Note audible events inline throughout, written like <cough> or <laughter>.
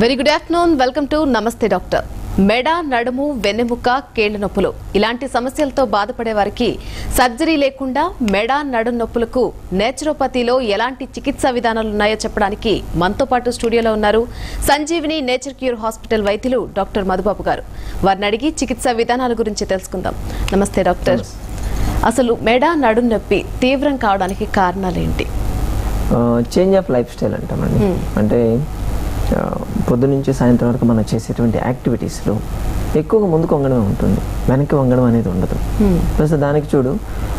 Very good afternoon welcome to నమస్తే doctor మెడ నడుము వెన్నెముక కేళ్ళ నొప్పులు. ఇలాంటి సమస్యలతో బాధపడే వారికి సర్జరీ లేకుండా మెడ నడుము నొప్పులకు నేచురోపతిలో ఎలాంటి చికిత్సా విధానాలు ఉన్నాయో చెప్పడానికి మనతో పాటు స్టూడియోలో ఉన్నారు సంజీవిని నేచర్ క్యూర్ హాస్పిటల్ వైద్యులు డాక్టర్ మధుబాబు గారు. వారిని అడిగి చికిత్సా విధానాల గురించి తెలుసుకుందాం. నమస్తే డాక్టర్. అసలు మెడ నడుము నొప్పి తీవ్రం కావడానికి కారణాలేంటి చేంజ్ ఆఫ్ లైఫ్ స్టైల్ అంటామండి. అంటే ఆ, పొద్దునుంచి సాయంత్రం వరకు మనం చేసేటువంటి యాక్టివిటీస్లో ఎక్కువగా ముందుకు వంగడమే ఉంటుంది. వెనక్కి వంగడం అనేది ఉండదు. ప్లస్ దానికి చూడు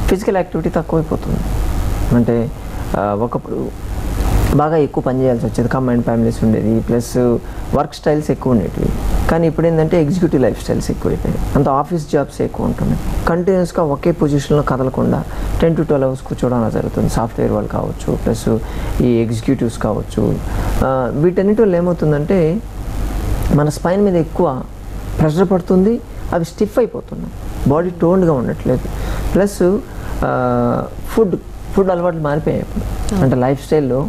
ఫిజికల్ యాక్టివిటీ తక్కువైపోతుంది. అంటే ఒకప్పుడు బాగా ఎక్కువ పని చేయాల్సి వచ్చేది కంబైండ్ ఫ్యామిలీస్ ఉండేది ప్లస్ వర్క్ స్టైల్స్ ఎక్కువ ఉండేటివి. కానీ ఇప్పుడు ఏంటంటే ఎగ్జిక్యూటివ్ లైఫ్ స్టైల్స్ ఎక్కువైపోయాయి. అంత ఆఫీస్ జాబ్స్ ఎక్కువ ఉంటున్నాయి. కంటిన్యూస్గా ఒకే పొజిషన్లో కదలకుండా టెన్ టు ట్వెల్వ్ అవర్స్ కూర్చోవడం అలా జరుగుతుంది. సాఫ్ట్వేర్ వాళ్ళు కావచ్చు ప్లస్ ఈ ఎగ్జిక్యూటివ్స్ కావచ్చు. వీటన్నిటి వల్ల ఏమవుతుందంటే మన స్పైన్ మీద ఎక్కువ ప్రెషర్ పడుతుంది అవి స్టిఫ్ అయిపోతున్నాయి. బాడీ టోన్డ్గా ఉండట్లేదు. ప్లస్ ఫుడ్ ఫుడ్ అలవాట్లు మారిపోయాయి. ఇప్పుడు అంటే లైఫ్ స్టైల్లో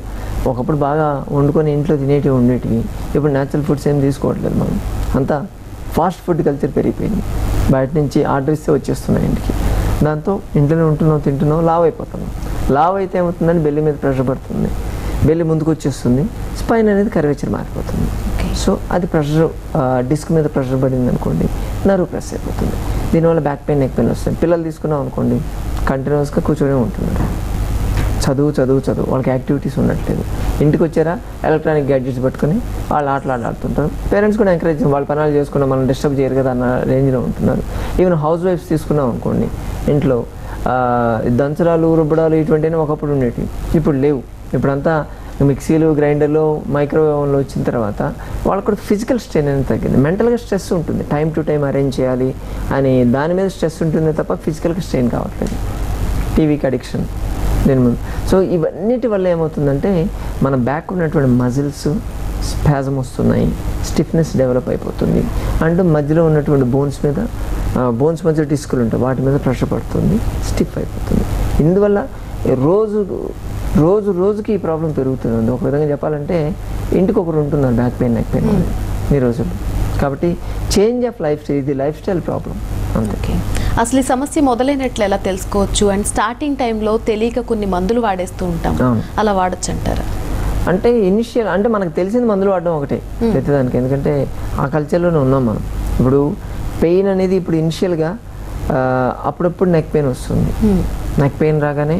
ఒకప్పుడు బాగా వండుకొని ఇంట్లో తినేటివి ఉండేటివి. ఇప్పుడు న్యాచురల్ ఫుడ్స్ ఏం తీసుకోవట్లేదు మనం. అంతా ఫాస్ట్ ఫుడ్ కల్చర్ పెరిగిపోయింది. బయట నుంచి ఆర్డర్ ఇస్తే వచ్చేస్తున్నాయి ఇంటికి. దాంతో ఇంట్లోనే ఉంటున్నాం తింటున్నాం లావ్ అయిపోతున్నాం లావ్ అయితే ఏమవుతుందని బెల్లి మీద ప్రెషర్ పడుతుంది. బెల్లి ముందుకు వచ్చేస్తుంది. స్పైన్ అనేది కర్వేచర్ మారిపోతుంది. సో అది ప్రెషర్ డిస్క్ మీద ప్రెషర్ పడింది అనుకోండి నరువు ప్రెస్ అయిపోతుంది. దీనివల్ల బ్యాక్ పెయిన్ నెక్ పెయిన్ వస్తుంది పిల్లలు తీసుకున్నాం అనుకోండి కంటిన్యూస్గా కూర్చొని ఉంటున్నారు. చదువు చదువు చదువు. వాళ్ళకి యాక్టివిటీస్ ఉండట్లేదు. ఇంటికి వచ్చారా? ఎలక్ట్రానిక్ గ్యాడ్జెట్స్ పట్టుకొని వాళ్ళు ఆటలు ఆడుతుంటారు. పేరెంట్స్ కూడా ఎంకరేజ్ వాళ్ళ పనులు చేసుకున్నా మనం డిస్టర్బ్ చేయరు కదా అన్న రేంజ్లో ఉంటున్నారు. ఈవెన్ హౌస్ వైఫ్స్ తీసుకున్నాం అనుకోండి. ఇంట్లో దంచరాలు రుబ్బడాలు ఇటువంటివి ఒకప్పుడు ఉండేవి ఇప్పుడు లేవు. ఇప్పుడంతా మిక్సీలు గ్రైండర్లు మైక్రోవేవ్ ఓవెన్లు వచ్చిన తర్వాత వాళ్ళకు కూడా ఫిజికల్ స్ట్రెయిన్ అనేది తగ్గింది. మెంటల్గా స్ట్రెస్ ఉంటుంది. టైం టు టైం అరేంజ్ చేయాలి అని దాని మీద స్ట్రెస్ ఉంటుంది తప్ప ఫిజికల్గా స్ట్రెయిన్ కావట్లేదు. టీవీకి అడిక్షన్ దీని ముందు. సో ఇవన్నిటి వల్ల ఏమవుతుందంటే మన బ్యాక్ ఉన్నటువంటి మజిల్స్ స్పాజం వస్తున్నాయి స్టిఫ్నెస్ డెవలప్ అయిపోతుంది. అండ్ మధ్యలో ఉన్నటువంటి బోన్స్ మీద బోన్స్ మధ్య డిస్కులు ఉంటాయి వాటి మీద ప్రెషర్ పడుతుంది స్టిఫ్ అయిపోతుంది. ఇందువల్ల రోజు రోజు రోజుకి ఈ ప్రాబ్లం పెరుగుతుంది ఒక విధంగా చెప్పాలంటే ఇంటికి ఒకరు ఉంటున్నారు బ్యాక్ పెయిన్ నెక్ పెయిన్ ఈ రోజుల్లో. కాబట్టి చేంజ్ ఆఫ్ లైఫ్ స్టైల్ ఇది లైఫ్ స్టైల్ ప్రాబ్లం అంతే ఓకే అసలు ఈ సమస్య మొదలైనట్లు ఎలా తెలుసుకోవచ్చు? అండ్ స్టార్టింగ్ టైంలో తెలియక కొన్ని మందులు వాడేస్తూ ఉంటాం. అలా వాడచ్చు అంటారా అంటే ఇనిషియల్ అంటే మనకు తెలిసింది మందులు వాడడం ఒకటే ప్రతిదానికి. ఎందుకంటే ఆ కల్చర్లోనే ఉన్నాం మనం. ఇప్పుడు పెయిన్ అనేది ఇప్పుడు ఇనిషియల్గా అప్పుడప్పుడు నెక్ పెయిన్ వస్తుంది. నెక్ పెయిన్ రాగానే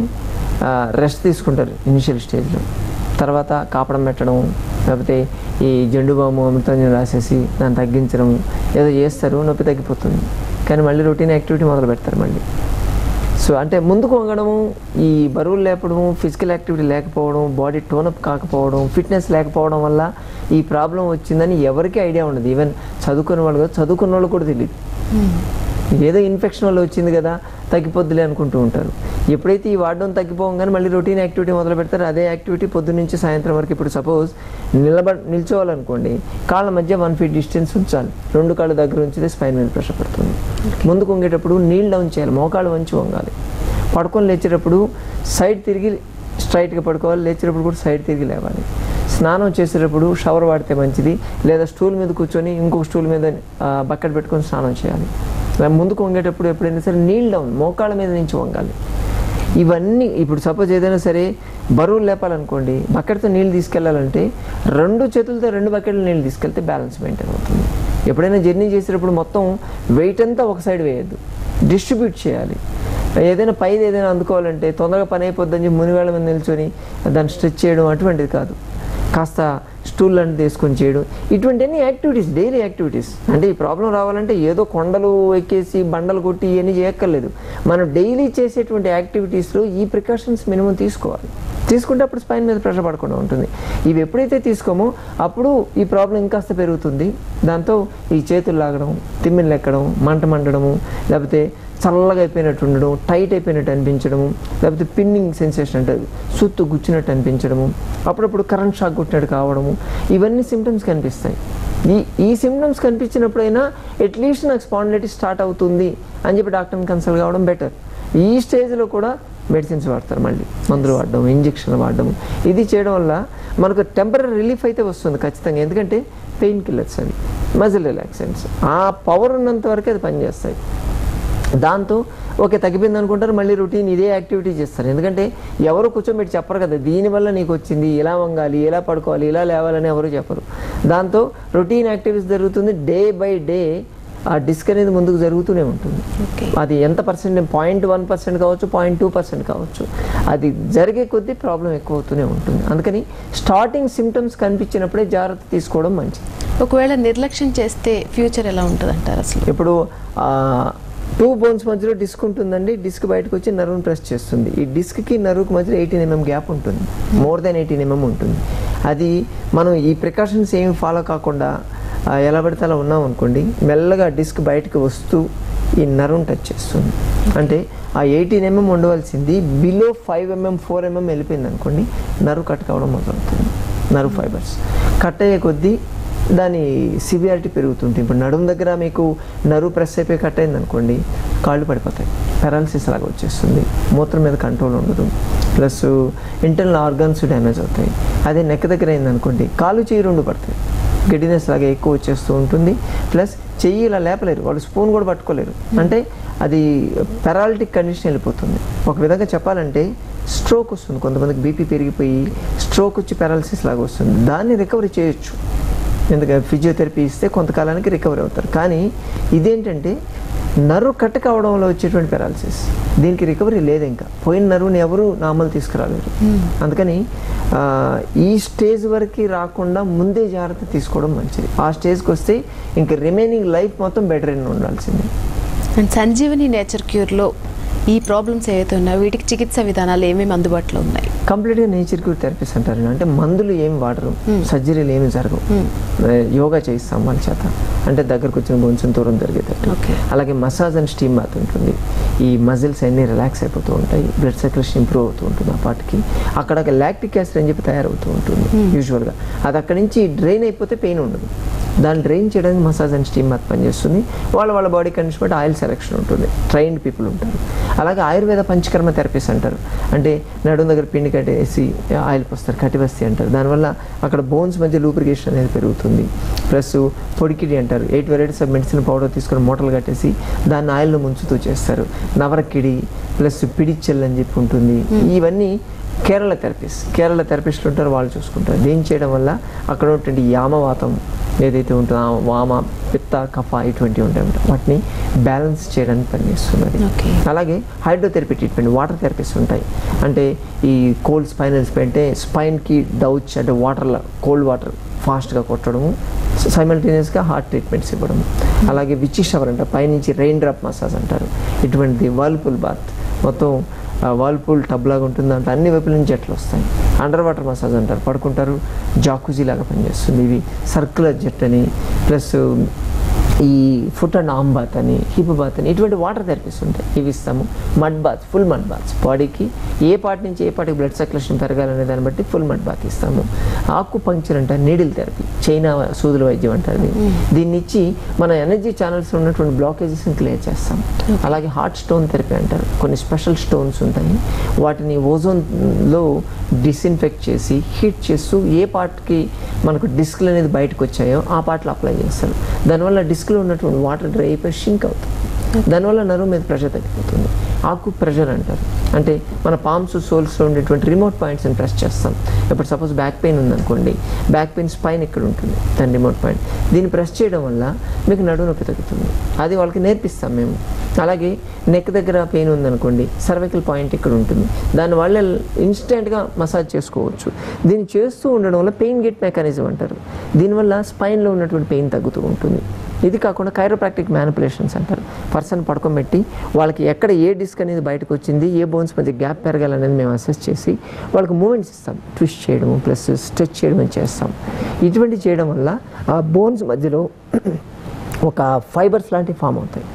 రెస్ట్ తీసుకుంటారు ఇనిషియల్ స్టేజ్లో తర్వాత కాపడం పెట్టడం లేకపోతే ఈ జెండు బాము అమృతాంజనం రాసేసి దాన్ని తగ్గించడం ఏదో చేస్తారు నొప్పి తగ్గిపోతుంది. కానీ మళ్ళీ రొటీన్ యాక్టివిటీ మొదలు పెడతారు మళ్ళీ. సో అంటే ముందుకు వంగడము ఈ బరువులు లేపడము ఫిజికల్ యాక్టివిటీ లేకపోవడం బాడీ టోనప్ కాకపోవడం ఫిట్నెస్ లేకపోవడం వల్ల ఈ ప్రాబ్లం వచ్చిందని ఎవరికీ ఐడియా ఉండదు. ఈవెన్ చదువుకున్న వాళ్ళు చదువుకున్న వాళ్ళు కూడా తెలియదు hmm. ఏదో ఇన్ఫెక్షన్ వల్ల వచ్చింది కదా తగ్గిపోద్దులే అనుకుంటూ ఉంటారు. ఎప్పుడైతే ఈ వాడడం తగ్గిపోగానే మళ్ళీ రొటీన్ యాక్టివిటీ మొదలు పెడతారు అదే యాక్టివిటీ పొద్దు నుంచి సాయంత్రం వరకు ఇప్పుడు సపోజ్ నిలబ నిల్చోవాలనుకోండి కాళ్ళ మధ్య వన్ ఫీట్ డిస్టెన్స్ ఉంచాలి. రెండు కాళ్ళ దగ్గర ఉంచితే స్పైన్ మీద ప్రెషర్ పడుతుంది. ముందుకు వంగేటప్పుడు నీళ్ళు డౌన్ చేయాలి మోకాళ్ళు వంచి వంగాలి. పడుకొని లేచేటప్పుడు సైడ్ తిరిగి స్ట్రైట్గా పడుకోవాలి లేచేటప్పుడు కూడా సైడ్ తిరిగి లేవాలి. స్నానం చేసేటప్పుడు షవర్ వాడితే మంచిది లేదా స్టూల్ మీద కూర్చొని ఇంకొక స్టూల్ మీద బకెట్ పెట్టుకొని స్నానం చేయాలి. ముందుకు వంగేటప్పుడు ఎప్పుడైనా సరే నీళ్ళు డౌన్ మోకాళ్ళ మీద నుంచి వంగాలి. ఇవన్నీ ఇప్పుడు సపోజ్ ఏదైనా సరే బరువులు లేపాలనుకోండి బకెట్తో నీళ్ళు తీసుకెళ్ళాలంటే రెండు చేతులతో రెండు బకెట్లు నీళ్ళు తీసుకెళ్తే బ్యాలెన్స్ మెయింటైన్ అవుతుంది. ఎప్పుడైనా జర్నీ చేసేటప్పుడు మొత్తం వెయిట్ అంతా ఒక సైడ్ వేయద్దు. డిస్ట్రిబ్యూట్ చేయాలి. ఏదైనా పైది ఏదైనా అందుకోవాలంటే తొందరగా పని అయిపోద్దని చెప్పి మునివేళ మీద నిల్చొని దాన్ని స్ట్రెచ్ చేయడం అటువంటిది కాదు. కాస్త స్టూల్ లాంటి తీసుకొని చేయడం. ఇటువంటి అన్ని యాక్టివిటీస్ డైలీ యాక్టివిటీస్. అంటే ఈ ప్రాబ్లం రావాలంటే ఏదో కొండలు ఎక్కేసి బండలు కొట్టి ఇవన్నీ చేయక్కర్లేదు. మనం డైలీ చేసేటువంటి యాక్టివిటీస్లో ఈ ప్రికాషన్స్ మినిమం తీసుకోవాలి. తీసుకుంటే అప్పుడు స్పైన్ మీద ప్రెషర్ పడకుండా ఉంటుంది. ఇవి ఎప్పుడైతే తీసుకోమో అప్పుడు ఈ ప్రాబ్లం ఇంకాస్త పెరుగుతుంది. దాంతో ఈ చేతులు లాగడం తిమ్మిళ్ళు ఎక్కడం మంట మండడము లేకపోతే చల్లగా అయిపోయినట్టు ఉండడం టైట్ అయిపోయినట్టు అనిపించడము లేకపోతే పిన్నింగ్ సెన్సేషన్ అంటే సుత్తు గుచ్చినట్టు అనిపించడము అప్పుడప్పుడు కరెంట్ షాక్ కొట్టినట్టు కావడము ఇవన్నీ సిమ్టమ్స్ కనిపిస్తాయి. ఈ ఈ సిమ్టమ్స్ కనిపించినప్పుడైనా అట్లీస్ట్ నాకు స్పాండిలైటిస్ స్టార్ట్ అవుతుంది అని చెప్పి డాక్టర్ని కన్సల్ట్ కావడం బెటర్ ఈ స్టేజ్లో కూడా మెడిసిన్స్ వాడతారు మళ్ళీ. మందులు వాడడం ఇంజక్షన్ వాడడం. ఇది చేయడం వల్ల మనకు టెంపరీ రిలీఫ్ అయితే వస్తుంది ఖచ్చితంగా. ఎందుకంటే పెయిన్ కిల్లర్స్ అవి మజిల్ రిలాక్సెంట్స్ ఆ పవర్ ఉన్నంత వరకు అది పనిచేస్తాయి. దాంతో ఓకే తగ్గిపోయింది అనుకుంటారు మళ్ళీ రొటీన్ ఇదే యాక్టివిటీ చేస్తారు. ఎందుకంటే ఎవరు కూర్చోబెట్టి చెప్పరు కదా దీనివల్ల నీకు వచ్చింది ఇలా వంగాలి ఇలా పడుకోవాలి ఇలా లేవాలని ఎవరు చెప్పరు. దాంతో రొటీన్ యాక్టివిటీస్ జరుగుతుంది డే బై డే ఆ డిస్క్ అనేది ముందుకు జరుగుతూనే ఉంటుంది. అది ఎంత పర్సెంట్ పాయింట్ వన్ పర్సెంట్ కావచ్చు పాయింట్ టూ పర్సెంట్ కావచ్చు. అది జరిగే కొద్దీ ప్రాబ్లం ఎక్కువ అవుతూనే ఉంటుంది. అందుకని స్టార్టింగ్ సిమ్టమ్స్ కనిపించినప్పుడే జాగ్రత్త తీసుకోవడం మంచిది. ఒకవేళ నిర్లక్ష్యం చేస్తే ఫ్యూచర్ ఎలా ఉంటుంది అంటారు అసలు? ఇప్పుడు టూ బోన్స్ మధ్యలో డిస్క్ ఉంటుందండి డిస్క్ బయటకు వచ్చి నరువును ప్రెస్ చేస్తుంది. ఈ డిస్క్కి నరువుకి మధ్యలో ఎయిటీన్ ఎంఎం గ్యాప్ ఉంటుంది. మోర్ దెన్ ఎయిటీన్ ఎంఎం ఉంటుంది. అది మనం ఈ ప్రికాషన్స్ ఏమి ఫాలో కాకుండా ఎలా పడితే అలా ఉన్నాం అనుకోండి మెల్లగా డిస్క్ బయటకు వస్తూ ఈ నరువును టచ్ చేస్తుంది. అంటే ఆ ఎయిటీన్ ఎంఎం mm ఉండవలసింది below five mm four mm వెళ్ళిపోయింది అనుకోండి నరువు కట్ కావడం మొదలవుతుంది. నరు ఫైబర్స్ కట్ అయ్యే కొద్దీ దాని సివియారిటీ పెరుగుతుంటుంది ఇప్పుడు నడుము దగ్గర మీకు నరువు ప్రెస్ అయిపోయి కట్ అయింది అనుకోండి కాళ్ళు పడిపోతాయి. పెరాలసిస్ లాగా వచ్చేస్తుంది. మూత్రం మీద కంట్రోల్ ఉండదు. ప్లస్ ఇంటర్నల్ ఆర్గన్స్ డ్యామేజ్ అవుతాయి. అదే నెక్ దగ్గర అయింది అనుకోండి కాలు చేయి రెండు పడతాయి. గడ్డినెస్ లాగా ఎక్కువ వచ్చేస్తూ ఉంటుంది. ప్లస్ చెయ్యి ఇలా లేపలేరు. వాళ్ళు స్పూన్ కూడా పట్టుకోలేరు. అంటే అది పెరాలిటిక్ కండిషన్ వెళ్ళిపోతుంది. ఒక విధంగా చెప్పాలంటే స్ట్రోక్ వస్తుంది. కొంతమందికి బీపీ పెరిగిపోయి స్ట్రోక్ వచ్చి పెరాలసిస్ లాగా వస్తుంది. దాన్ని రికవరీ చేయొచ్చు. ఎందుకంటే ఫిజియోథెరపీ ఇస్తే కొంతకాలానికి రికవరీ అవుతారు. కానీ ఇదేంటంటే నర్వ్ కట్ కావడంలో వచ్చేటువంటి పెరాలసిస్ దీనికి రికవరీ లేదు ఇంకా. పోయిన నరువుని ఎవరు నామలు తీసుకురాలేరు. అందుకని ఆ, ఈ స్టేజ్ వరకు రాకుండా ముందే జాగ్రత్త తీసుకోవడం మంచిది. ఆ స్టేజ్కి వస్తే ఇంక రిమైనింగ్ లైఫ్ మొత్తం బెటర్ ఉండాల్సిందే. అండ్ సంజీవని నేచర్ క్యూర్లో ఈ ప్రాబ్లమ్స్ ఏవైతే ఉన్నాయో వీటికి చికిత్స విధానాలు ఏమేమి అందుబాటులో ఉన్నాయి? కంప్లీట్గా నేచర్ క్యూర్ థెరపీస్ అంటారు. అంటే మందులు ఏమి వాడరు. సర్జరీలు ఏమి జరగవు. ఆ, యోగా చేయిస్తాం వాళ్ళ చేత. అంటే దగ్గరకు వచ్చిన బోన్స్ దూరం జరిగేటట్టు. అలాగే మసాజ్ అండ్ స్టీమ్ బాత్ ఉంటుంది. ఈ మజిల్స్ అన్నీ రిలాక్స్ అయిపోతూ ఉంటాయి. బ్లడ్ సర్క్యులేషన్ ఇంప్రూవ్ అవుతూ ఉంటుంది ఆ పాటికి అక్కడ లాక్టిక్ యాసిడ్ అని చెప్పి తయారవుతూ ఉంటుంది యూజువల్గా అది అక్కడి నుంచి డ్రైన్ అయిపోతే పెయిన్ ఉండదు. దాన్ని డ్రైన్ చేయడానికి మసాజ్ అండ్ స్టీమ్ బాత్ పనిచేస్తుంది. వాళ్ళ వాళ్ళ బాడీ కండిషన్ బట్టి ఆయిల్ సెలెక్షన్ ఉంటుంది. ట్రైన్డ్ పీపుల్ ఉంటారు. అలాగే ఆయుర్వేద పంచకర్మ థెరపీస్ అంటారు. అంటే నడుం దగ్గర పిండి కట్టేసి ఆయిల్ పోస్తారు కటివస్తి అంటారు. దానివల్ల అక్కడ బోన్స్ మధ్య లూబ్రికేషన్ అనేది పెరుగుతుంది. ప్లస్ పొడికిడి అంటారు. Eight varieties of medicine powder తీసుకొని మూటలు కట్టేసి దాన్ని ఆయిల్లో ముంచుతూ చేస్తారు. నవరకిడి ప్లస్ పిడిచెల్ అని చెప్పి ఉంటుంది. ఇవన్నీ కేరళ థెరపీస్ కేరళ థెరపిస్టులు ఉంటారు వాళ్ళు చూసుకుంటారు. దీన్ని చేయడం వల్ల అక్కడ ఉన్నటువంటి యామవాతం ఏదైతే ఉంటుందో వామ పిత్త కఫ ఇటువంటివి ఉంటాయి వాటిని బ్యాలెన్స్ చేయడానికి పనిచేస్తున్నది. అలాగే హైడ్రోథెరపీ ట్రీట్మెంట్ వాటర్ థెరపీస్ ఉంటాయి. అంటే ఈ కోల్డ్ స్పైనల్ స్పైన్ అంటే స్పైన్కి డౌచ్ అంటే వాటర్లో కోల్డ్ వాటర్ ఫాస్ట్గా కొట్టడము సైమల్టేనియస్గా హార్ట్ ట్రీట్మెంట్స్ ఇవ్వడం. అలాగే విచ్చి షవర్ అంటారు పైనుంచి రెయిన్ డ్రాప్ మసాజ్ అంటారు. ఇటువంటి వర్ల్పూల్ బాత్. మొత్తం వాల్పూల్ టబ్ లాగా ఉంటుంది. దాంట్లో అన్ని వైపుల నుంచి జట్లు వస్తాయి. అండర్ వాటర్ మసాజ్ అంటారు. పడుకుంటారు. జాకుజీ లాగా పనిచేస్తుంది. ఇవి సర్కులర్ జెట్ అని ప్లస్ ఈ ఫుట్ అండ్ ఆమ్ బాత్ అని హిప్ బాత్ అని ఇటువంటి వాటర్ థెరపీస్ ఉంటాయి. ఇవి ఇస్తాము. Mud bath full mud baths బాడీకి ఏ పార్ట్ నుంచి ఏ పార్టీకి బ్లడ్ సర్క్యులేషన్ పెరగాలనే దాన్ని బట్టి ఫుల్ మడ్ బాత్ ఇస్తాము. ఆకు పంక్చర్ అంటారు నీడిల్ థెరపీ. చైనా సూదుల వైద్యం అంటారు దీన్ని. ఇచ్చి మన ఎనర్జీ ఛానల్స్ ఉన్నటువంటి బ్లాకేజెస్ని క్లియర్ చేస్తాం. అలాగే హార్ట్ స్టోన్ థెరపీ అంటారు. కొన్ని స్పెషల్ స్టోన్స్ ఉంటాయి. వాటిని ఓజోన్లో డిస్ఇన్ఫెక్ట్ చేసి హీట్ చేస్తూ ఏ పార్ట్కి మనకు డిస్క్లు అనేది బయటకు వచ్చాయో ఆ పార్ట్లో అప్లై చేస్తారు. దానివల్ల డిస్క్లో ఉన్నటువంటి వాటర్ డ్రై అయిపోయి షింక్ అవుతుంది. దానివల్ల నరువు మీద ప్రెషర్ తగ్గిపోతుంది. ఆకు ప్రెషర్ అంటారు. అంటే మన పామ్స్ సోల్స్లో ఉండేటువంటి రిమోట్ పాయింట్స్ని ప్రెస్ చేస్తాం. ఇప్పుడు సపోజ్ బ్యాక్ పెయిన్ ఉందనుకోండి బ్యాక్ పెయిన్ స్పైన్ ఇక్కడ ఉంటుంది? దాని రిమోట్ పాయింట్. దీన్ని ప్రెస్ చేయడం వల్ల మీకు నడువు నొప్పి తగ్గుతుంది. అది వాళ్ళకి నేర్పిస్తాం మేము. అలాగే నెక్ దగ్గర పెయిన్ ఉందనుకోండి సర్వైకల్ పాయింట్ ఇక్కడ ఉంటుంది? దాని వల్ల ఇన్స్టెంట్గా మసాజ్ చేసుకోవచ్చు. దీన్ని చేస్తూ ఉండడం వల్ల పెయిన్ గెట్ మెకానిజం అంటారు. దీనివల్ల స్పైన్లో ఉన్నటువంటి పెయిన్ తగ్గుతూ ఉంటుంది. ఇది కాకుండా కైరోప్రాక్టిక్ మ్యానిపులేషన్స్ అంటారు. పర్సన్ పడుకోబెట్టి వాళ్ళకి ఎక్కడ ఏ డిస్క్ అనేది బయటకు వచ్చింది ఏ బోన్స్ మధ్య గ్యాప్ పెరగాలనేది మేము అసెస్ చేసి వాళ్ళకి మూమెంట్స్ ఇస్తాం. ట్విస్ట్ చేయడము ప్లస్ స్ట్రెచ్ చేయడం చేస్తాం. ఇటువంటి చేయడం వల్ల ఆ బోన్స్ మధ్యలో <clears throat> ఒక ఫైబర్స్ లాంటివి ఫామ్ అవుతాయి.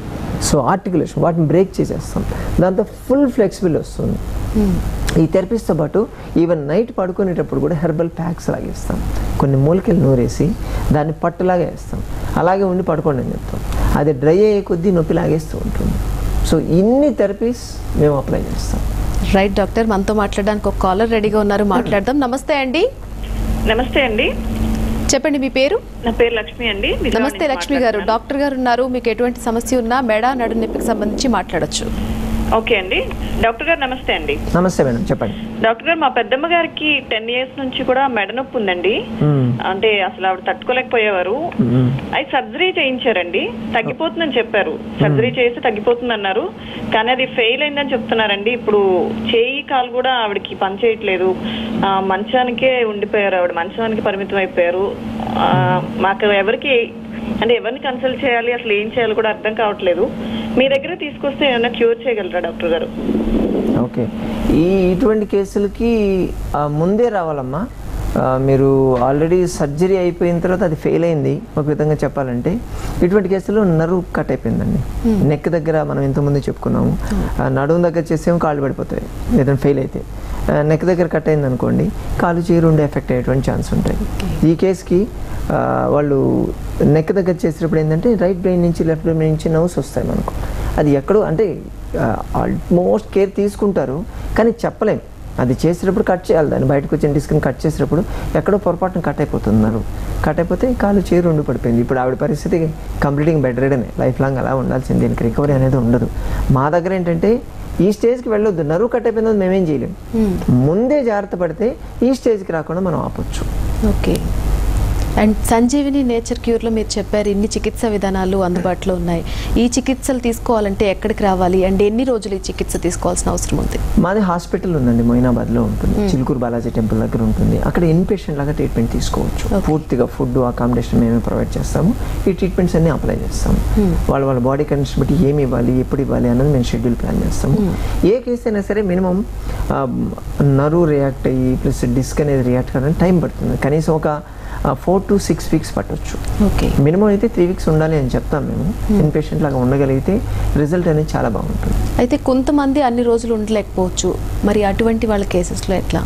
సో ఆర్టికులేషన్ వాటిని బ్రేక్ చేసేస్తాం. దాంతో ఫుల్ ఫ్లెక్సిబుల్ వస్తుంది. Hmm. ఈ థెరపీస్తో పాటు ఈవెన్ నైట్ పడుకునేటప్పుడు కూడా హెర్బల్ ప్యాక్స్ లాగేస్తాం కొన్ని మూలికలు నూరేసి దాన్ని పట్టులాగా వేస్తాం. అలాగే ఉండి పడుకోండి అని చెప్తాం. అది డ్రై అయ్యే కొద్దీ నొప్పి లాగేస్తూ ఉంటుంది. సో ఇన్ని థెరపీస్ మేము అప్లై చేస్తాం. Right doctor. మనతో మాట్లాడడానికి ఒక కాలర్ రెడీగా ఉన్నారు. మాట్లాడదాం. నమస్తే అండి. నమస్తే అండి. చెప్పండి మీ పేరు? నా పేరు లక్ష్మి అండి. నమస్తే లక్ష్మి గారు. డాక్టర్ గారు ఉన్నారు. మీకు ఎటువంటి సమస్య ఉన్నా మెడ నడు నొప్పికి సంబంధించి మాట్లాడొచ్చు. ఓకే అండి. డాక్టర్ గారు నమస్తే అండి. నమస్తే మేడం చెప్పండి. డాక్టర్ గారు మా పెద్దమ్మ గారికి టెన్ ఇయర్స్ నుంచి కూడా మెడ నొప్పి ఉందండి. అంటే అసలు ఆవిడ తట్టుకోలేకపోయేవారు. అది సర్జరీ చేయించారండి. తగ్గిపోతుందని చెప్పారు. సర్జరీ చేస్తే తగ్గిపోతుంది అన్నారు కానీ అది ఫెయిల్ అయిందని చెప్తున్నారండి. ఇప్పుడు చేయి కాలు కూడా ఆవిడకి పని చేయట్లేదు ఆ, మంచానికే ఉండిపోయారు ఆవిడ. మంచానికి పరిమితం అయిపోయారు. మాకు ఎవరికి అంటే ఎవరిని కన్సల్ట్ చేయాలి అసలు ఏం చేయాలి కూడా అర్థం కావట్లేదు. మీ దగ్గర తీసుకొస్తే ఏమైనా క్యూర్ చేయగలరా డాక్టర్ గారు? ఓకే. ఈ ఇటువంటి కేసులకి ఆ, ముందే రావాలమ్మా. మీరు ఆల్రెడీ సర్జరీ అయిపోయిన తర్వాత అది ఫెయిల్ అయింది. ఒక విధంగా చెప్పాలంటే ఇటువంటి కేసులో నరువు కట్ అయిపోయిందండి. నెక్ దగ్గర మనం ఇంతకుముందు చెప్పుకున్నాము. ఆ, నడుము దగ్గర చేసేమో కాళ్ళు పడిపోతాయి. ఏదైనా ఫెయిల్ అయితే. నెక్ దగ్గర కట్ అయింది అనుకోండి కాలు చేయి రెండు ఎఫెక్ట్ అయ్యేటువంటి ఛాన్స్ ఉంటాయి. ఈ కేసుకి వాళ్ళు నెక్ దగ్గర చేసినప్పుడు ఏంటంటే రైట్ బ్రెయిన్ నుంచి లెఫ్ట్ బ్రెయిన్ నుంచి నవ్స్ వస్తాయి మనకు. అది ఎక్కడో అంటే ఆల్మోస్ట్ కేర్ తీసుకుంటారు కానీ చెప్పలేం. అది చేసేటప్పుడు కట్ చేయాలి. దాన్ని బయటకు వచ్చిన డిస్క్ని కట్ చేసేటప్పుడు ఎక్కడో పొరపాటున కట్ అయిపోతున్నారు. కట్ అయిపోతే కాలు చేరుండి పడిపోయింది. ఇప్పుడు ఆవిడ పరిస్థితి కంప్లీటింగ్ బెడ్ రెడనే లైఫ్ లాంగ్ అలా ఉండాల్సింది. దీనికి రికవరీ అనేది ఉండదు. మా దగ్గర ఏంటంటే ఈ స్టేజ్కి వెళ్ళొద్దు నరువు కట్ అయిపోయిందని మేమేం చేయలేం. ముందే జాగ్రత్త పడితే ఈ స్టేజ్కి రాకుండా మనం ఆపొచ్చు. ఓకే అండ్ సంజీవిని నేచర్ క్యూర్లో మీరు చెప్పారు ఇన్ని చికిత్స విధానాలు అందుబాటులో ఉన్నాయి. ఈ చికిత్సలు తీసుకోవాలంటే ఎక్కడికి రావాలి? అండ్ ఎన్ని రోజులు ఈ చికిత్స తీసుకోవాల్సిన అవసరం ఉంది? మాది హాస్పిటల్ ఉందండి మొయినాబాద్లో ఉంటుంది. చిలుకూరు బాలాజీ టెంపుల్ దగ్గర ఉంటుంది. అక్కడ ఇన్ పేషెంట్ లాగా ట్రీట్మెంట్ తీసుకోవచ్చు. పూర్తిగా ఫుడ్ అకామిడేషన్ మేమే ప్రొవైడ్ చేస్తాము. ఈ ట్రీట్మెంట్స్ అన్ని అప్లై చేస్తాము. వాళ్ళ వాళ్ళ బాడీ కండిషన్ బట్టి ఏమి ఇవ్వాలి ఎప్పుడు ఇవ్వాలి అన్నది మేము షెడ్యూల్ ప్లాన్ చేస్తాము. ఏ కేసు అయినా సరే మినిమం నరు రియాక్ట్ అయ్యి ప్లస్ డిస్క్ అనేది రియాక్ట్ కావడానికి టైం పడుతుంది. కనీసం ఒక ఫోర్ టు సిక్స్ వీక్స్ పట్టొచ్చు. ఓకే మినిమం అయితే త్రీ వీక్స్ ఉండాలి అని చెప్తాం మేము. ఇన్ పేషెంట్ లాగా ఉండగలిగితే రిజల్ట్ అనేది చాలా బాగుంటుంది. అయితే కొంతమంది అన్ని రోజులు ఉండలేకపోవచ్చు. మరి అటువంటి వాళ్ళ కేసెస్లో ఎట్లా?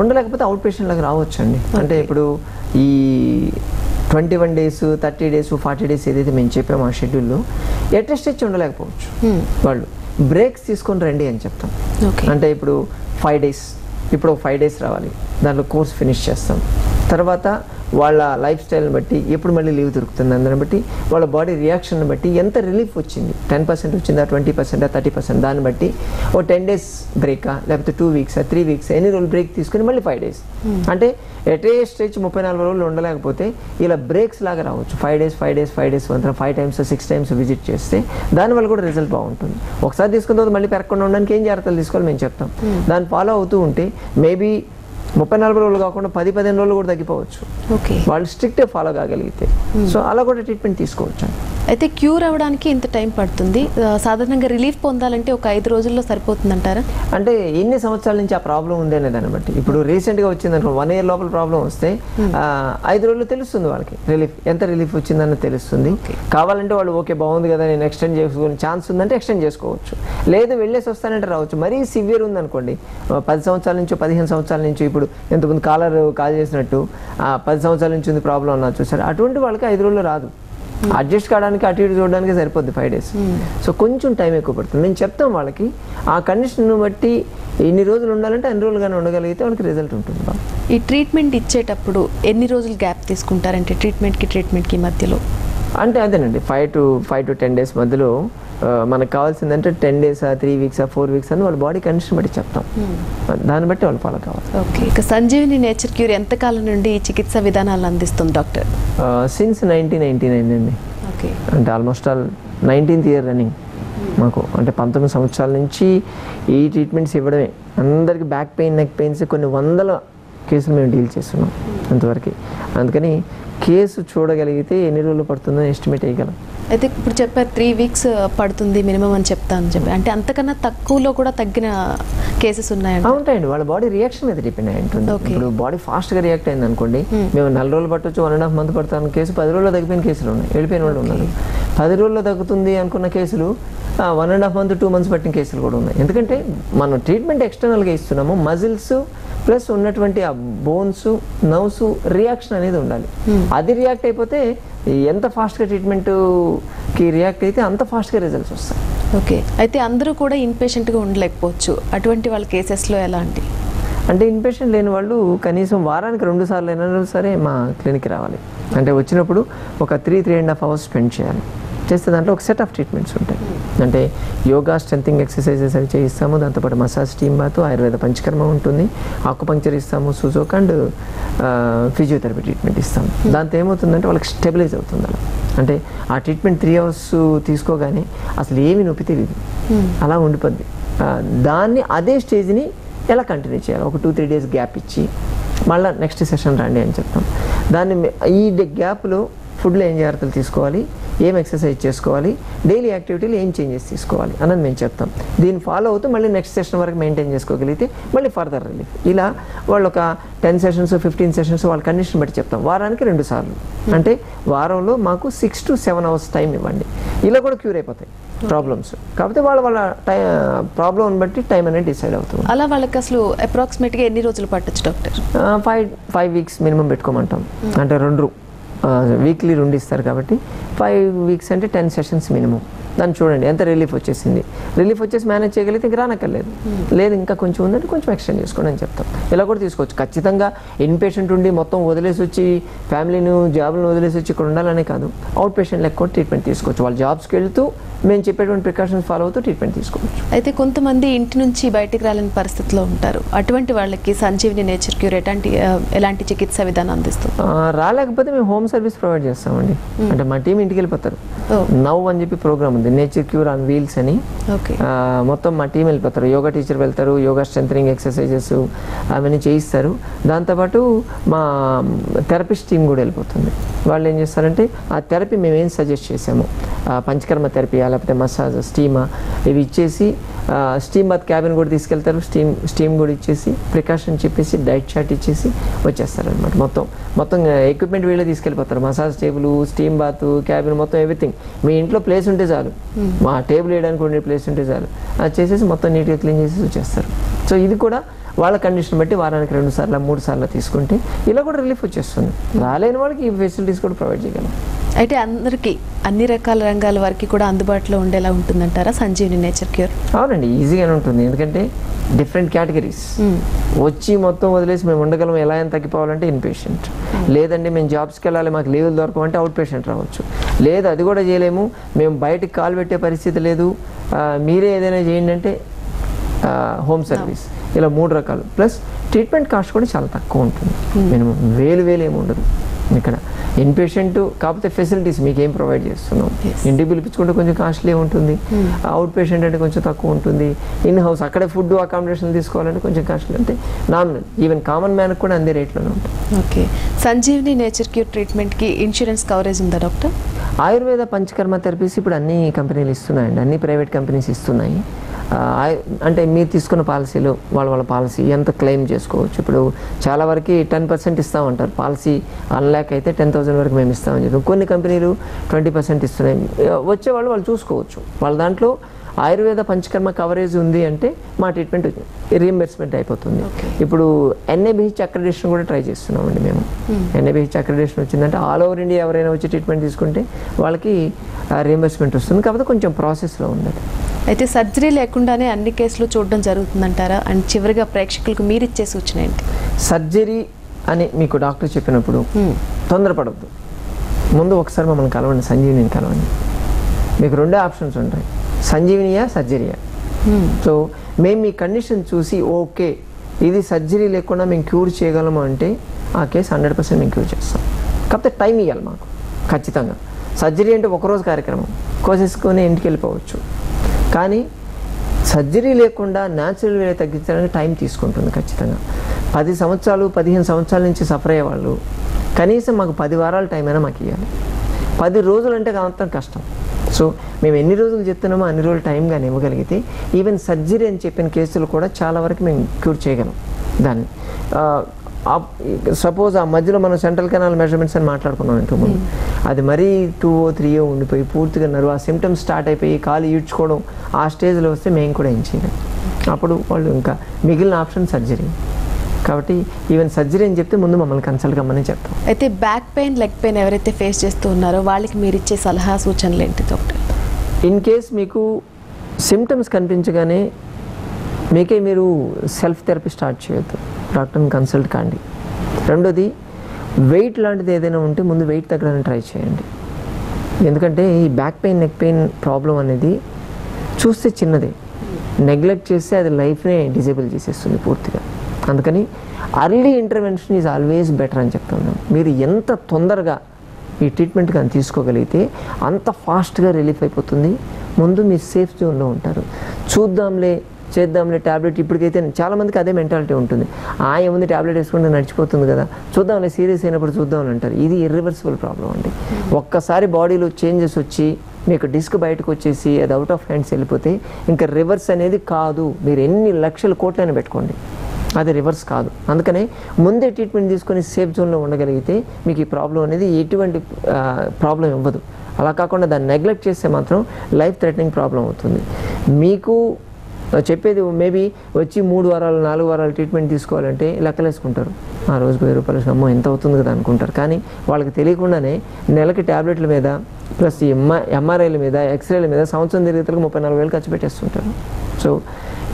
ఉండలేకపోతే అవుట్ పేషెంట్ లాగా రావచ్చు అండి అంటే ఇప్పుడు ఈ twenty one days thirty days forty days ఏదైతే మేము చెప్పామో ఆ షెడ్యూల్లో అట్లీస్ట్ వచ్చి ఉండలేకపోవచ్చు Hmm. వాళ్ళు. బ్రేక్స్ తీసుకొని రండి అని చెప్తాం. ఓకే అంటే ఇప్పుడు ఫైవ్ డేస్ ఇప్పుడు ఫైవ్ డేస్ రావాలి. దాంట్లో కోర్స్ ఫినిష్ చేస్తాం. తర్వాత వాళ్ళ లైఫ్ స్టైల్ని బట్టి ఎప్పుడు మళ్ళీ లీవ్ దొరుకుతుంది దాన్ని బట్టి వాళ్ళ బాడీ రియాక్షన్ బట్టి ఎంత రిలీఫ్ వచ్చింది? టెన్ పర్సెంట్ వచ్చిందా? ట్వంటీ పర్సెంటా? Thirty percent? దాన్ని బట్టి ఓ టెన్ డేస్ బ్రేకా? లేకపోతే టూ వీక్స్? Three weeks? ఎన్ని రోజులు బ్రేక్ తీసుకుని మళ్ళీ ఫైవ్ డేస్? అంటే ఎటే స్టేజ్ ముప్పై నాలుగు రోజులు ఉండలేకపోతే ఇలా బ్రేక్స్ లాగా రావచ్చు. Five days five days five days వంతన five times six times visit చేస్తే దానివల్ల కూడా రిజల్ట్ బాగుంటుంది. ఒకసారి తీసుకున్న తర్వాత మళ్ళీ పెరగకుండా ఉండడానికి ఏం జాగ్రత్తలు తీసుకోవాలి మేము చెప్తాం. దాన్ని ఫాలో అవుతూ ఉంటే మేబీ ముప్పై నలభై రోజులు కాకుండా పది పదిహేను రోజులు కూడా తగ్గిపోవచ్చు. ఓకే. వాళ్ళు స్ట్రిక్ట్గా ఫాలో కాగలిగితే. సో అలా కూడా ట్రీట్మెంట్ తీసుకోవచ్చు అయితే క్యూర్ అవ్వడానికి ఇంత టైం పడుతుంది. సాధారణంగా రిలీఫ్ పొందాలంటే ఒక ఐదు రోజుల్లో సరిపోతుందంటారా? అంటే ఎన్ని సంవత్సరాల నుంచి ఆ ప్రాబ్లం ఉంది అనే దాన్ని బట్టి. ఇప్పుడు రీసెంట్గా వచ్చింది అనుకో వన్ ఇయర్ లోపల ప్రాబ్లం వస్తే ఆ, ఐదు రోజులు తెలుస్తుంది వాళ్ళకి. రిలీఫ్ ఎంత రిలీఫ్ వచ్చిందని తెలుస్తుంది. కావాలంటే వాళ్ళు ఓకే బాగుంది కదా నేను ఎక్స్టెండ్ చేసుకునే ఛాన్స్ ఉందంటే ఎక్స్టెండ్ చేసుకోవచ్చు. లేదు వెళ్ళేసి వస్తానంటే రావచ్చు. మరీ సివియర్ ఉందనుకోండి ఆ, పది సంవత్సరాల నుంచి పదిహేను సంవత్సరాల నుంచి ఇప్పుడు ఎంతమంది కాలర్ కాల్ చేసినట్టు ఆ, పది సంవత్సరాల నుంచి ఉంది ప్రాబ్లం అన్నా చూసారు? అటువంటి వాళ్ళకి ఐదు రోజులు రాదు. అడ్జస్ట్ కావడానికి అటు ఇటు చూడడానికి సరిపోద్ది ఫైవ్ డేస్ సో కొంచెం టైం ఎక్కువ పడుతుంది. మేము చెప్తాం వాళ్ళకి ఆ కండిషన్ బట్టి ఎన్ని రోజులు ఉండాలంటే అన్ని రోజులుగానే ఉండగలిగితే వాళ్ళకి రిజల్ట్ ఉంటుంది ఈ ట్రీట్మెంట్ ఇచ్చేటప్పుడు ఎన్ని రోజులు గ్యాప్ తీసుకుంటారంటే ట్రీట్మెంట్కి ట్రీట్మెంట్కి మధ్యలో? అంటే అదేనండి five to five to ten days మధ్యలో మనకు కావాల్సిందంటే టెన్ డేసా త్రీ వీక్సా ఫోర్ వీక్స్ అని వాళ్ళ బాడీ కండిషన్ బట్టి చెప్తాం. దాన్ని బట్టి వాళ్ళు ఫాలో కావాలి. ఓకే ఇక సంజీవిని నేచర్ క్యూర్ ఎంతకాలం నుండి ఈ చికిత్స విధానాలను అందిస్తుంది doctor? Since nineteen ninety nine అండి. ఓకే అంటే almost all nineteenth year running మాకు అంటే పంతొమ్మిది సంవత్సరాల నుంచి ఈ ట్రీట్మెంట్స్ ఇవ్వడమే. అందరికి బ్యాక్ పెయిన్ నెక్ పెయిన్స్ కొన్ని వందల కేసులు మేము డీల్ చేస్తున్నాం అంతవరకు. అందుకని కేసు చూడగలిగితే ఎన్ని రోజులు పడుతుందో ఎస్టిమేట్ వేయగలం. అయితే ఇప్పుడు చెప్పారు త్రీ వీక్స్ పడుతుంది మినిమం అని చెప్తాను చెప్పి. అంటే అంతకన్నా తక్కువలో కూడా తగ్గిన కేసెస్ ఉన్నాయండి ఉంటాయండి వాళ్ళ బాడీ రియాక్షన్ మీద డిపెండ్ అయి ఉంటుంది. ఇప్పుడు బాడీ ఫాస్ట్గా రియాక్ట్ అయింది అనుకోండి మేము నెల రోజులు పట్టొచ్చు వన్ అండ్ హాఫ్ మంత్ పడతాను కేసు పది రోజుల్లో తగ్గిపోయిన కేసులు ఉన్నాయి. వెళ్ళిపోయిన వాళ్ళు ఉన్నారు. పది రోజుల్లో తగ్గుతుంది అనుకున్న కేసులు one and half month two months పట్టిన కేసులు కూడా ఉన్నాయి. ఎందుకంటే మనం ట్రీట్మెంట్ ఎక్స్టర్నల్గా ఇస్తున్నాము మజిల్స్ ప్లస్ ఉన్నటువంటి ఆ బోన్స్ నర్వ్స్ రియాక్షన్ అనేది ఉండాలి. అది రియాక్ట్ అయిపోతే ఎంత ఫాస్ట్గా ట్రీట్మెంట్కి రియాక్ట్ అయితే అంత ఫాస్ట్గా రిజల్ట్స్ వస్తాయి. ఓకే. అయితే అందరూ కూడా ఇన్పేషెంట్గా ఉండలేకపోవచ్చు. అటువంటి వాళ్ళ కేసెస్లో ఎలా అండి? అంటే ఇన్పేషెంట్ లేని వాళ్ళు కనీసం వారానికి రెండు సార్లు అయినా సరే మా క్లినిక్కి రావాలి. అంటే వచ్చినప్పుడు ఒక three three and half hours spend చేయాలి. చేస్తే దాంట్లో ఒక సెట్ ఆఫ్ ట్రీట్మెంట్స్ ఉంటాయి. అంటే యోగా స్ట్రెంథింగ్ ఎక్సర్సైజెస్ అవి చేయిస్తాము. దాంతోపాటు massage steam bath Ayurveda panchakarma ఉంటుంది. ఆకుపంక్చర్ ఇస్తాము సుజోక్ అండ్ ఫిజియోథెరపీ ట్రీట్మెంట్ ఇస్తాము. దాంతో ఏమవుతుందంటే వాళ్ళకి స్టెబిలైజ్ అవుతుంది అలా. అంటే ఆ ట్రీట్మెంట్ త్రీ అవర్స్ తీసుకోగానే అసలు ఏమి నొప్పి తెలియదు అలా ఉండిపోద్ది. దాన్ని అదే స్టేజ్ని ఎలా కంటిన్యూ చేయాలి? ఒక టూ త్రీ డేస్ గ్యాప్ ఇచ్చి మళ్ళీ నెక్స్ట్ సెషన్ రండి అని చెప్తాం. దాన్ని ఈ గ్యాప్లో ఫుడ్లో ఏం జాగ్రత్తలు తీసుకోవాలి? ఏం ఎక్సర్సైజ్ చేసుకోవాలి? డైలీ యాక్టివిటీలో ఏం చేంజెస్ తీసుకోవాలి? అన్నది మేము చెప్తాం. దీన్ని ఫాలో అవుతూ మళ్ళీ నెక్స్ట్ సెషన్ వరకు మెయింటైన్ చేసుకోగలిగితే మళ్ళీ ఫర్దర్ రిలీఫ్. ఇలా వాళ్ళు ఒక టెన్ సెషన్స్ ఫిఫ్టీన్ సెషన్స్ వాళ్ళ కండిషన్ బట్టి చెప్తాం. వారానికి రెండు సార్లు. అంటే వారంలో మాకు six to seven hours time ఇవ్వండి. ఇలా కూడా క్యూర్ అయిపోతాయి ప్రాబ్లమ్స్. కాకపోతే వాళ్ళ వాళ్ళ టై ప్రాబ్లం బట్టి టైం అనేది డిసైడ్ అవుతుంది. అలా వాళ్ళకి అసలు అప్రాక్సిమేట్గా ఎన్ని రోజులు పట్టొచ్చు doctor? Five five weeks minimum పెట్టుకోమంటాం. అంటే రెండు వీక్లీ రెండు ఇస్తారు కాబట్టి ఫైవ్ వీక్స్ అంటే టెన్ సెషన్స్ మినిమం దాన్ని చూడండి ఎంత రిలీఫ్ వచ్చేసింది. రిలీఫ్ వచ్చేసి మేనేజ్ చేయగలిగితే ఇంక రానక్కర్లేదు. లేదు ఇంకా కొంచెం ఉందంటే కొంచెం ఎక్స్టెండ్ చేసుకోండి అని చెప్తాం. ఇలా కూడా తీసుకోవచ్చు. ఖచ్చితంగా ఇన్ పేషెంట్ ఉండి మొత్తం వదిలేసి వచ్చి ఫ్యామిలీని జాబ్లను వదిలేసి వచ్చి ఇక్కడ ఉండాలనే కాదు. అవుట్ పేషెంట్ లెక్క కూడా ట్రీట్మెంట్ తీసుకోవచ్చు. వాళ్ళ జాబ్స్కి వెళ్తూ మేము చెప్పేటువంటి ప్రికాషన్స్ ఫాలో అవుతూ ట్రీట్మెంట్ తీసుకోవచ్చు. అయితే కొంతమంది ఇంటి నుంచి బయటికి రాలేని పరిస్థితిలో ఉంటారు. అటువంటి వాళ్ళకి సంజీవిని నేచర్ క్యూర్ ఎలాంటి ఎలాంటి చికిత్స విధానం అందిస్తుంది? ఆ, రాలేకపోతే మేము హోమ్ సర్వీస్ ప్రొవైడ్ చేస్తామండి. అంటే మా టీం ఇంటికి వెళ్ళిపోతారు. ఓ. నవ్ అని చెప్పి ప్రోగ్రామ్ ఉంది. నేచర్ క్యూర్ ఆన్ వీల్స్ అని. మొత్తం మా టీం వెళ్ళిపోతారు. యోగా టీచర్ వెళ్తారు యోగా స్ట్రెంథనింగ్ ఎక్సర్సైజెస్ అవన్నీ చేయిస్తారు. దాంతోపాటు మా థెరపిస్ట్ టీం కూడా వెళ్ళిపోతుంది. వాళ్ళు ఏం చేస్తారంటే ఆ థెరపీ మేము ఏం సజెస్ట్ చేసాము పంచకర్మ థెరపీ లేకపోతే మసాజ్ స్టీమా ఇవి ఇచ్చేసి స్టీమ్ బాత్ క్యాబిన్ కూడా తీసుకెళ్తారు. స్టీమ్ స్టీమ్ కూడా ఇచ్చేసి ప్రికాషన్ చెప్పేసి డైట్ చార్ట్ ఇచ్చేసి వచ్చేస్తారు అనమాట మొత్తం మొత్తం ఎక్విప్మెంట్ వీళ్ళే తీసుకెళ్ళిపోతారు. Massage table steam bath cabin మొత్తం ఎవ్రీథింగ్ మీ ఇంట్లో ప్లేస్ ఉంటే చాలు. మా టేబుల్ వేయడానికి ఉండే ప్లేస్ ఉంటే చాలు. అది చేసేసి మొత్తం నీట్గా క్లీన్ చేసేసి వచ్చేస్తారు. సో ఇది కూడా వాళ్ళ కండిషన్ బట్టి వారానికి రెండు సార్లు మూడు సార్లు తీసుకుంటే ఇలా కూడా రిలీఫ్ వచ్చేస్తుంది. రాలేని వాళ్ళకి ఈ ఫెసిలిటీస్ కూడా ప్రొవైడ్ చేయగలం. అయితే అందరికీ అన్ని రకాల రంగాల వారికి కూడా అందుబాటులో ఉండేలా ఉంటుందంటారా? Sanjeevini nature cure? అవునండి ఈజీగానే ఉంటుంది. ఎందుకంటే డిఫరెంట్ కేటగిరీస్ వచ్చి మొత్తం వదిలేసి మేము ఉండగలం ఎలా అయినా తగ్గిపోవాలంటే ఇన్ పేషెంట్ లేదండి మేము జాబ్స్కి వెళ్ళాలి మాకు లీవులు దొరకమంటే అవుట్ పేషెంట్ రావచ్చు. లేదు అది కూడా చేయలేము. మేము బయటికి కాలు పెట్టే పరిస్థితి లేదు. మీరే ఏదైనా చేయండి అంటే హోమ్ సర్వీస్ ఇలా మూడు రకాలు. ప్లస్ ట్రీట్మెంట్ కాస్ట్ కూడా చాలా తక్కువ ఉంటుంది. మినిమం వేలు వేలు ఏమి ఉండదు. ఇక్కడ ఇన్ పేషెంట్ కాకపోతే ఫెసిలిటీస్ మీకు ఏం ప్రొవైడ్ చేస్తున్నాం. ఇంటికి పిలిపించుకుంటే కొంచెం కాస్ట్లీ ఉంటుంది. అవుట్ పేషెంట్ అంటే కొంచెం తక్కువ ఉంటుంది. ఇన్ హౌస్ అక్కడే ఫుడ్ అకామిడేషన్ తీసుకోవాలంటే కొంచెం కాస్ట్లీ అంటే నామినల్ ఈవెన్ కామన్ మ్యాన్కి కూడా అందే రేట్లోనే ఉంటుంది. ఓకే సంజీవిని నేచర్ క్యూర్ ట్రీట్మెంట్కి ఇన్సూరెన్స్ కవరేజ్ ఉందా డాక్టర్? ఆయుర్వేద పంచకర్మ థెరపీస్ ఇప్పుడు అన్ని కంపెనీలు ఇస్తున్నాయండి. అన్ని ప్రైవేట్ కంపెనీస్ ఇస్తున్నాయి. అంటే మీరు తీసుకున్న పాలసీలో వాళ్ళ వాళ్ళ పాలసీ ఎంత క్లెయిమ్ చేసుకోవచ్చు? ఇప్పుడు చాలా వరకు టెన్ పర్సెంట్ ఇస్తామంటారు. పాలసీ వన్ ల్యాక్ అయితే టెన్ థౌసండ్ వరకు మేము ఇస్తామని చెప్పి. కొన్ని కంపెనీలు ట్వంటీ పర్సెంట్ ఇస్తున్నాయి. వచ్చేవాళ్ళు వాళ్ళు చూసుకోవచ్చు. వాళ్ళ దాంట్లో ఆయుర్వేద పంచకర్మ కవరేజ్ ఉంది అంటే మా ట్రీట్మెంట్ రీఎంబర్స్మెంట్ అయిపోతుంది. ఇప్పుడు ఎన్ఏబిహెచ్ అక్రెడిషన్ కూడా ట్రై చేస్తున్నామండి మేము. ఎన్ఏబిహెచ్ అక్రెడిషన్ వచ్చిందంటే ఆల్ ఓవర్ ఇండియా ఎవరైనా వచ్చి ట్రీట్మెంట్ తీసుకుంటే వాళ్ళకి రీఎంబర్స్మెంట్ వస్తుంది. కాకపోతే కొంచెం ప్రాసెస్లో ఉంది అది. అయితే సర్జరీ లేకుండానే అన్ని కేసులు చూడడం జరుగుతుందంటారా? అండ్ చివరిగా ప్రేక్షకులకు మీరు ఇచ్చే సూచన ఏంటి? సర్జరీ అని మీకు డాక్టర్ చెప్పినప్పుడు తొందరపడద్దు. ముందు ఒకసారి మమ్మల్ని కలవండి సంజీవిని కలవండి. మీకు రెండే ఆప్షన్స్ ఉంటాయి. సంజీవినియా సర్జరీయా. సో మేము మీ కండిషన్ చూసి ఓకే ఇది సర్జరీ లేకుండా మేము క్యూర్ చేయగలము అంటే ఆ కేసు హండ్రెడ్ పర్సెంట్ మేము క్యూర్ చేస్తాం. కాకపోతే టైం ఇవ్వాలి మాకు ఖచ్చితంగా. సర్జరీ అంటే ఒకరోజు కార్యక్రమం కోసేసుకొని ఇంటికి వెళ్ళిపోవచ్చు. కానీ సర్జరీ లేకుండా న్యాచురల్ వే తగ్గించడానికి టైం తీసుకుంటుంది ఖచ్చితంగా. పది సంవత్సరాలు పదిహేను సంవత్సరాల నుంచి సఫర్ అయ్యే వాళ్ళు కనీసం మాకు పది వారాల టైం అయినా మాకు ఇవ్వాలి పది రోజులు అంటే కావడం కష్టం. సో మేము ఎన్ని రోజులు చెప్తున్నామో అన్ని రోజులు టైం కానీ ఇవ్వగలిగితే ఈవెన్ సర్జరీ అని చెప్పిన కేసులు కూడా చాలా వరకు మేము క్యూర్ చేయగలం దాన్ని. సపోజ్ ఆ మధ్యలో మనం సెంట్రల్ కెనాల్ మెజర్మెంట్స్ అని మాట్లాడుకున్నాం ఇంతకు ముందు అది మరీ టూ ఓ త్రీ ఓ ఉండిపోయి పూర్తిగా నర్వ్ ఆ సిమ్టమ్స్ స్టార్ట్ అయిపోయి కాలు ఈడ్చుకోవడం ఆ స్టేజ్లో వస్తే మేము కూడా ఏం చేయలేం. అప్పుడు వాళ్ళు ఇంకా మిగిలిన ఆప్షన్ సర్జరీ కాబట్టి ఈవెన్ సర్జరీ అని చెప్తే ముందు మమ్మల్ని కన్సల్ట్ కమ్మని చెప్తాం. అయితే బ్యాక్ పెయిన్ లెగ్ పెయిన్ ఎవరైతే ఫేస్ చేస్తూ ఉన్నారో వాళ్ళకి మీరు ఇచ్చే సలహా సూచనలు ఏంటి డాక్టర్ ఇన్ కేస్ మీకు సిమ్టమ్స్ కనిపించగానే మీకే మీరు సెల్ఫ్ థెరపీ స్టార్ట్ చేయొద్దు. డాక్టర్ని కన్సల్ట్ కాండి. రెండోది వెయిట్ లాంటిది ఏదైనా ఉంటే ముందు వెయిట్ తగ్గడానికి ట్రై చేయండి. ఎందుకంటే ఈ back pain neck pain problem అనేది చూస్తే చిన్నదే. నెగ్లెక్ట్ చేస్తే అది లైఫ్నే డిజేబుల్ చేసేస్తుంది పూర్తిగా. అందుకని early intervention is always better అని చెప్తున్నాం మీరు ఎంత తొందరగా ఈ ట్రీట్మెంట్ కానీ తీసుకోగలిగితే అంత ఫాస్ట్గా రిలీఫ్ అయిపోతుంది. ముందు మీరు సేఫ్ జోన్లో ఉంటారు. చూద్దాంలే చేద్దాంలే ట్యాబ్లెట్ ఇప్పటికైతే చాలామందికి అదే మెంటాలిటీ ఉంటుంది. ఆ ఏముంది ట్యాబ్లెట్ వేసుకుంటే నడిచిపోతుంది కదా. చూద్దాంలే సీరియస్ అయినప్పుడు చూద్దామని అంటారు. ఇది ఇర్రివర్సిబుల్ ప్రాబ్లం అండి. ఒక్కసారి బాడీలో చేంజెస్ వచ్చి మీకు డిస్క్ బయటకు వచ్చేసి అది అవుట్ ఆఫ్ హ్యాండ్స్ వెళ్ళిపోతే ఇంకా రివర్స్ అనేది కాదు. మీరు ఎన్ని లక్షల కోట్లైనా పెట్టుకోండి. అది రివర్స్ కాదు. అందుకనే ముందే ట్రీట్మెంట్ తీసుకొని సేఫ్ జోన్లో ఉండగలిగితే మీకు ఈ ప్రాబ్లం అనేది ఎటువంటి ప్రాబ్లం ఇవ్వదు. అలా కాకుండా దాన్ని నెగ్లెక్ట్ చేస్తే మాత్రం లైఫ్ థ్రెటనింగ్ ప్రాబ్లం అవుతుంది. మీకు చెప్పేది మేబీ వచ్చి మూడు వారాలు నాలుగు వారాలు ట్రీట్మెంట్ తీసుకోవాలంటే లెక్కలేసుకుంటారు. ఆ రోజుకు వెయ్యి రూపాయలు అమ్మో ఎంత అవుతుంది కదా అనుకుంటారు. కానీ వాళ్ళకి తెలియకుండానే నెలకి ట్యాబ్లెట్ల మీద ప్లస్ ఎంఆ ఎంఆర్ఐల మీద ఎక్స్రేల మీద సంవత్సరం తిరిగితలకు ముప్పై నాలుగు వేలు ఖర్చు పెట్టేస్తుంటారు. సో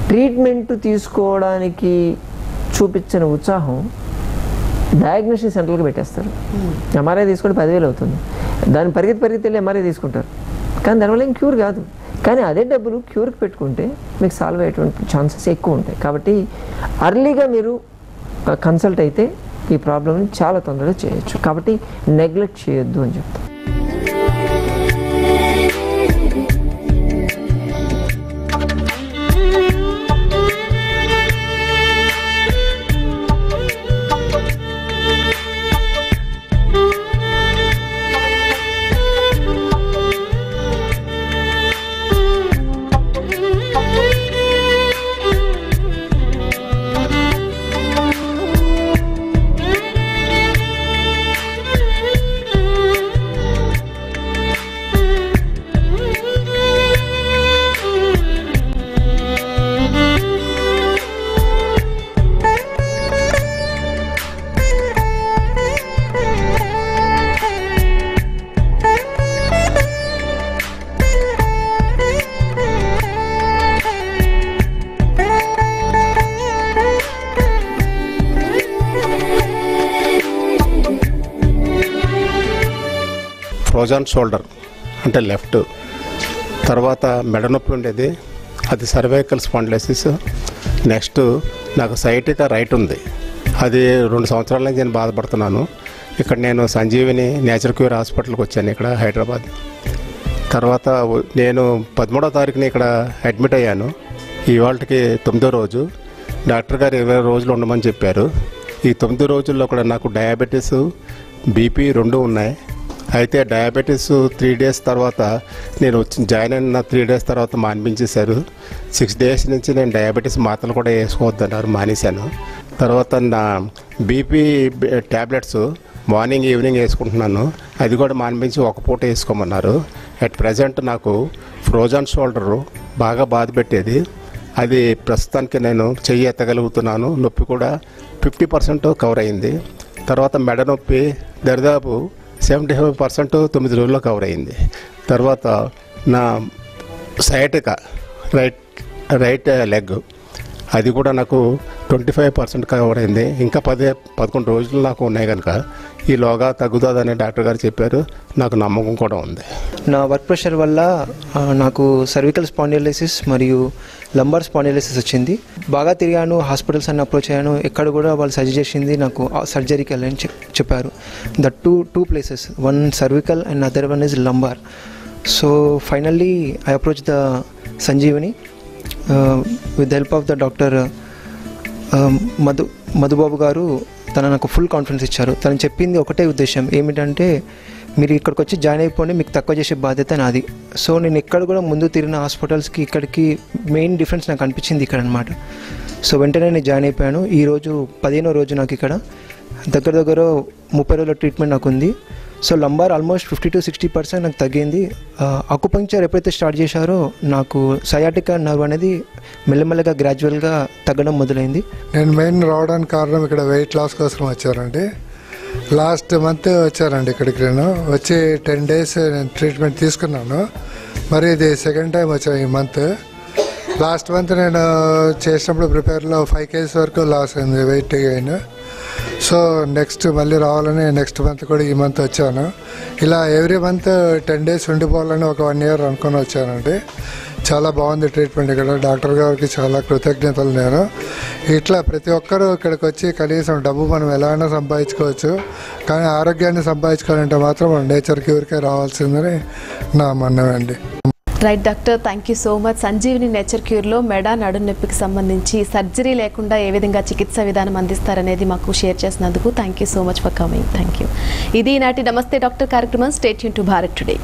ట్రీట్మెంట్ తీసుకోవడానికి చూపించిన ఉత్సాహం డయాగ్నోస్టిక్ సెంటర్కి పెట్టేస్తారు. ఎంఆర్ఐ తీసుకుంటే పదివేలు అవుతుంది. దాన్ని పరిగెత్తి పరిగెత్తి వెళ్ళి ఎంఆర్ఐ తీసుకుంటారు. కానీ దానివల్ల ఏం క్యూర్ కాదు. కానీ అదే డబ్బులు క్యూర్కి పెట్టుకుంటే మీకు సాల్వ్ అయ్యేటువంటి ఛాన్సెస్ ఎక్కువ ఉంటాయి. కాబట్టి అర్లీగా మీరు కన్సల్ట్ అయితే ఈ ప్రాబ్లమ్ని చాలా తొందరగా చేయొచ్చు. కాబట్టి నెగ్లెక్ట్ చేయొద్దు అని చెప్తాను. ట్రోజాన్ షోల్డర్ అంటే లెఫ్ట్ తర్వాత మెడ నొప్పి ఉండేది. అది సర్వైకల్ స్పాండ్లైసిస్ నెక్స్ట్ నాకు సైటిక రైట్ ఉంది. అది రెండు సంవత్సరాల నుంచి నేను బాధపడుతున్నాను. ఇక్కడ నేను సంజీవిని నేచర్ క్యూర్ హాస్పిటల్కి వచ్చాను ఇక్కడ హైదరాబాద్. తర్వాత నేను పదమూడో తారీఖున ఇక్కడ అడ్మిట్ అయ్యాను. ఇవాళకి తొమ్మిదో రోజు. డాక్టర్ గారు ఇరవై రోజులు ఉండమని చెప్పారు. ఈ తొమ్మిది రోజుల్లో కూడా నాకు డయాబెటీస్ బీపీ రెండు ఉన్నాయి. అయితే డయాబెటీస్ త్రీ డేస్ తర్వాత నేను వచ్చి జాయిన్ అయిన త్రీ డేస్ తర్వాత మానిపించేశారు. సిక్స్ డేస్ నుంచి నేను డయాబెటీస్ మాత్రలు కూడా వేసుకోవద్దన్నారు మానేశాను. తర్వాత నా బీపీ ట్యాబ్లెట్స్ మార్నింగ్ ఈవినింగ్ వేసుకుంటున్నాను. అది కూడా మానిపించి ఒక పూట వేసుకోమన్నారు. అట్ ప్రజెంట్ నాకు ఫ్రోజన్ షోల్డరు బాగా బాధ పెట్టేది. అది ప్రస్తుతానికి నేను చెయ్యి ఎత్తగలుగుతున్నాను. నొప్పి కూడా ఫిఫ్టీ పర్సెంట్ కవర్ అయింది. తర్వాత మెడ నొప్పి దరిదాపు సెవెంటీ ఫైవ్ పర్సెంట్ తొమ్మిది రోజుల్లో కవర్ అయింది. తర్వాత నా సైటిక రైట్ రైట్ లెగ్ అది కూడా నాకు ట్వంటీ ఫైవ్ పర్సెంట్ కవర్ అయింది. ఇంకా పదే పదకొండు రోజులు నాకు ఉన్నాయి కనుక ఈలోగా తగ్గుతుందని డాక్టర్ గారు చెప్పారు. నాకు నమ్మకం కూడా ఉంది. నా వర్క్ ప్రెషర్ వల్ల నాకు సర్వికల్ స్పాండిలైసిస్ మరియు లంబార్ స్పాండిలైసిస్ వచ్చింది. బాగా తిరిగాను హాస్పిటల్స్ అన్ని అప్రోచ్ అయ్యాను. ఎక్కడ కూడా వాళ్ళు సజెస్ట్ చేసింది నాకు సర్జరీకి వెళ్ళని చెప్పారు. The two two places one cervical and other one is lumbar. So finally I approach the Sanjeevani with help of the doctor Madhu Madhubabu garu తన నాకు ఫుల్ కాన్ఫిడెన్స్ ఇచ్చారు. తను చెప్పింది ఒకటే ఉద్దేశం ఏమిటంటే మీరు ఇక్కడికి వచ్చి జాయిన్ అయిపోండి మీకు తక్కువ చేసే బాధ్యత నాది. సో నేను ఇక్కడ కూడా ముందు తిరిగిన హాస్పిటల్స్కి ఇక్కడికి మెయిన్ డిఫరెన్స్ నాకు అనిపించింది ఇక్కడ అనమాట సో వెంటనే నేను జాయిన్ అయిపోయాను. ఈరోజు పదిహేనో రోజు నాకు ఇక్కడ. దగ్గర దగ్గర ముప్పై రోజుల ట్రీట్మెంట్ నాకు ఉంది. So lumbar almost fifty to sixty percent నాకు తగ్గింది. అకుపంక్చర్ ఎప్పుడైతే స్టార్ట్ చేశారో నాకు సయాటికా నర్వ్ అనేది మెల్లమెల్లగా గ్రాడ్యువల్గా తగ్గడం మొదలైంది. నేను మెయిన్ రావడానికి కారణం ఇక్కడ వెయిట్ లాస్ కోసం వచ్చారండి లాస్ట్ మంత్ వచ్చానండి ఇక్కడికి నేను. వచ్చి టెన్ డేస్ నేను ట్రీట్మెంట్ తీసుకున్నాను. మరి ఇది సెకండ్ టైం వచ్చాను ఈ మంత్. లాస్ట్ మంత్ నేను చేసినప్పుడు ప్రిపేర్లో ఫైవ్ కేజీస్ వరకు లాస్ అయింది వెయిట్ గెయిన్. సో నెక్స్ట్ మళ్ళీ రావాలని నెక్స్ట్ మంత్ కూడా ఈ మంత్ వచ్చాను. ఇలా ఎవ్రీ మంత్ టెన్ డేస్ ఉండిపోవాలని ఒక వన్ ఇయర్ అనుకుని వచ్చానండి. చాలా బాగుంది ట్రీట్మెంట్ ఇక్కడ. డాక్టర్ గారికి చాలా కృతజ్ఞతలు నేను. ఇట్లా ప్రతి ఒక్కరూ ఇక్కడికి వచ్చి కనీసం డబ్బు మనం ఎలా అయినా సంపాదించుకోవచ్చు. కానీ ఆరోగ్యాన్ని సంపాదించుకోవాలంటే మాత్రం నేచర్ క్యూర్కే రావాల్సిందని నా మన్నమే అండి. Right doctor thank you so much Sanjeevini nature క్యూర్లో మెడ నడుం నొప్పికి సంబంధించి సర్జరీ లేకుండా ఏ విధంగా చికిత్స విధానం అందిస్తారనేది మాకు షేర్ చేసినందుకు thank you so much for coming thank you ఇది ఈనాటి నమస్తే డాక్టర్ కార్యక్రమం. State Yoon to Bharat today